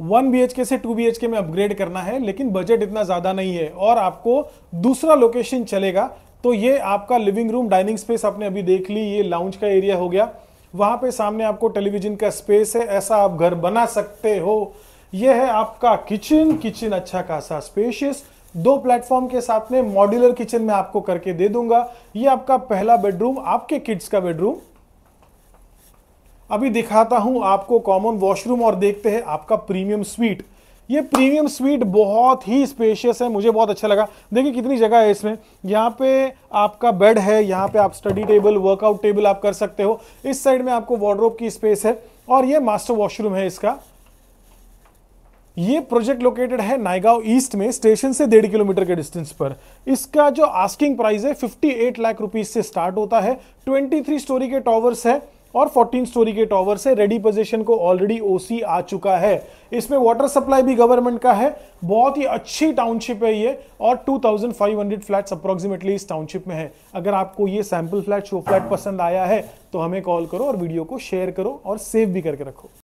One B से two B में upgrade करना है, लेकिन बजट इतना ज़्यादा नहीं है और आपको दूसरा लोकेशन चलेगा। तो ये आपका लिविंग रूम डाइनिंग स्पेस आपने अभी देख ली, ये लाउंज का एरिया हो गया। वहाँ पे सामने आपको टेलीविज़न का स्पेस है, ऐसा आप घर बना सकते हो। ये है आपका किचन किचन अच्छा खासा स्पेशियस दो प्लेटफॉर्म के साथ में मॉड्यूलर किचन में आपको करके दे दूँगा। ये आपका पहला बेडरूम आपके किड्स का बेडरूम अभी दिखाता हूँ आपको कॉमन वॉशरूम और देखते हैं आपका प्रीमियम स्वीट ये प्रीमियम स्वीट बहुत ही स्पेशियस है, मुझे बहुत अच्छा लगा। देखिए कितनी जगह है इसमें। यहाँ पे आपका बेड है, यहाँ पे आप स्टडी टेबल वर्कआउट टेबल आप कर सकते हो। इस साइड में आपको वार्ड्रोब की स्पेस है और ये मास्टर वॉशरूम है इसका। ये प्रोजेक्ट लोकेटेड है नायगांव ईस्ट में स्टेशन से डेढ़ किलोमीटर के डिस्टेंस पर। इसका जो आस्किंग प्राइस है 58 लाख रुपीस से स्टार्ट होता है। 23 स्टोरी के टॉवर्स है। और 14 स्टोरी के टॉवर से रेडी पोजीशन को ऑलरेडी ओसी आ चुका है। इसमें वाटर सप्लाई भी गवर्नमेंट का है। बहुत ही अच्छी टाउनशिप है ये और 2500 फ्लैट्स अप्रोक्सीमेटली इस टाउनशिप में है। अगर आपको ये सैंपल फ्लैट शो फ्लैट पसंद आया है तो हमें कॉल करो और वीडियो को शेयर करो और सेव भी करके रखो।